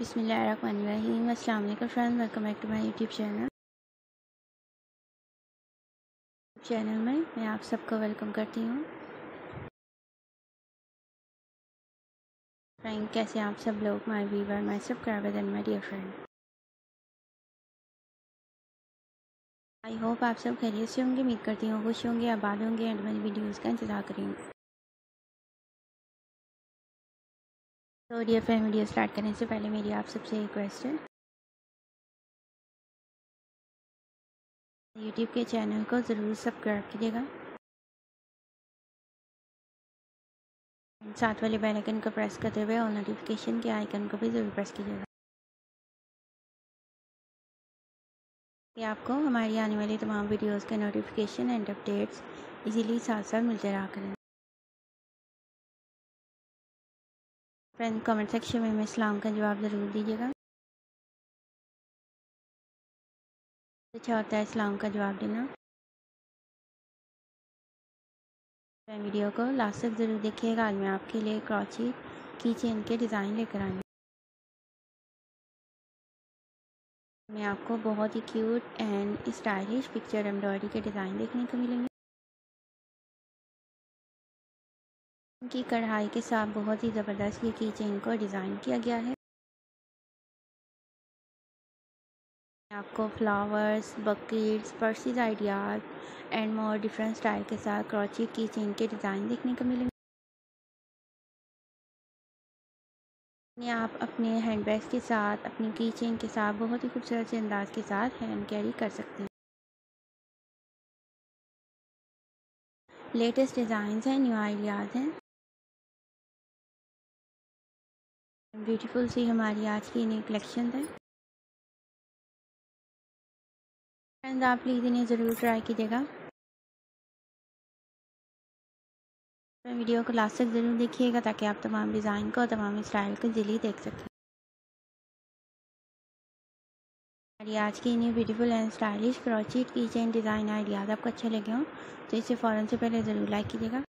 बिसमीम अस्सलाम वालेकुम friends, welcome back to my YouTube channel. Channel में मैं आप सबको वेलकम करती हूँ। फ्रेंड, कैसे आप सब लोग? My viewer my subscriber and my dear friend. I hope आप सब खैरियत से होंगे, उम्मीद करती हूँ खुश होंगे, आबाद होंगे, एंड मेरी वीडियोज़ का इंतज़ार करेंगे। तो डियर फ्रेंड वीडियो स्टार्ट करने से पहले मेरी आप सबसे रिक्वेस्ट है। यूट्यूब के चैनल को ज़रूर सब्सक्राइब कीजिएगा। साथ वाले बेल आइकन को प्रेस करते हुए और नोटिफिकेशन के आइकन को भी ज़रूर प्रेस कीजिएगा। कि आपको हमारी आने वाली तमाम वीडियोस के नोटिफिकेशन एंड अपडेट्स इजीली साथ साथ मिलते रहा करें। फ्रेंड कमेंट सेक्शन में इस्लाम का जवाब ज़रूर दीजिएगा। अच्छा होता है इस्लाम का जवाब देना। वीडियो को लास्ट तक ज़रूर देखिएगा। आज मैं आपके लिए क्रॉची की चेन के डिज़ाइन लेकर आई मैं आपको बहुत ही cute and stylish picture embroidery के डिज़ाइन देखने को मिलेंगे। की कढ़ाई के साथ बहुत ही ज़बरदस्त ये की चेन को डिज़ाइन किया गया है। आपको flowers bouquets purses ideas and more different style के साथ क्रॉची की चेन के डिज़ाइन देखने को मिलेंगे। आप अपने हैंड बैग के साथ, अपनी की चेन के साथ, बहुत ही खूबसूरत से अंदाज के साथ हैंड कैरी कर सकते हैं। लेटेस्ट डिज़ाइन हैं न्यू आइडियाज़ हैं। ब्यूटीफुल सी हमारी आज की नई कलेक्शन है। फ्रेंड्स आप प्लीज़ इन्हें ज़रूर ट्राई कीजिएगा। वीडियो को लास्ट तक ज़रूर देखिएगा ताकि आप तमाम डिज़ाइन को तमाम स्टाइल को जल्दी देख सकें। हमारी आज की new beautiful and stylish crochet की चेन डिज़ाइन आइडियाज़ आपको अच्छे लगे हों तो इसे फ़ौरन से पहले ज़रूर लाइक कीजिएगा।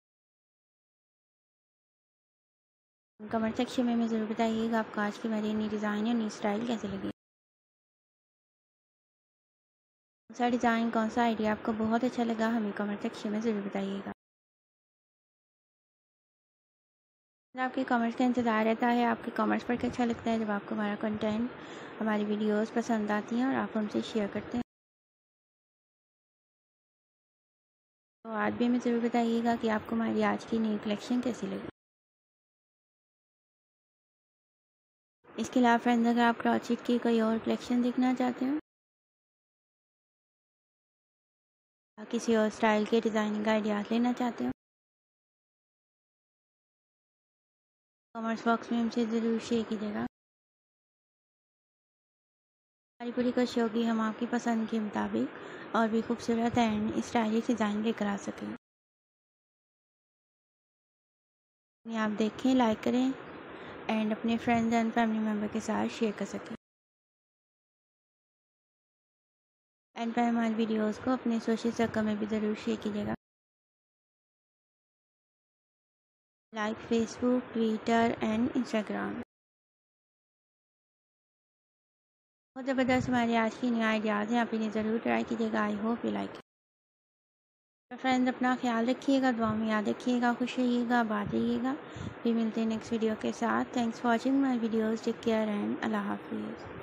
कमेंट सेक्शन में, ज़रूर बताइएगा आपको आज की मेरी नई डिज़ाइन या नई स्टाइल कैसे लगी। कौन सा डिज़ाइन कौन सा आइडिया आपको बहुत अच्छा लगा हमें कमेंट सेक्शन में ज़रूर बताइएगा। आपके कमेंट्स का इंतज़ार रहता है आपके कमेंट्स पर अच्छा लगता है जब आपको हमारा कंटेंट हमारी वीडियोस पसंद आती हैं और आप हमसे शेयर करते हैं। तो आज भी हमें ज़रूर बताइएगा कि आपको हमारी आज की नई कलेक्शन कैसी लगी। इसके अलावा फ्रेंड्स अगर आप क्रॉचिट की कोई और कलेक्शन देखना चाहते हो किसी और स्टाइल के डिज़ाइनिंग का आइडियाज़ लेना चाहते हो कमेंट्स बॉक्स में हमसे ज़रूर शेयर कीजिएगा। हमारी पूरी कोशिश होगी हम आपकी पसंद के मुताबिक और भी खूबसूरत एंड स्टाइलिश डिज़ाइन लेकर आ सकें। आप देखें लाइक करें एंड अपने फ्रेंड्स एंड फैमिली मेंबर के साथ शेयर कर सकें। एंड पर हमारी वीडियोस को अपने सोशल सर्कल में भी ज़रूर शेयर कीजिएगा। Like Facebook Twitter and Instagram बहुत ज़बरदस्त हमारे आज की नई आइडियाज़ हैं, आप इन्हें ज़रूर ट्राई कीजिएगा। I hope you like friends अपना ख्याल रखिएगा दुआ में याद रखिएगा, खुश रहिएगा बात रहिएगा। फिर मिलते हैं नेक्स्ट वीडियो के साथ। Thanks for watching my videos take care and अल्लाह हाफिज़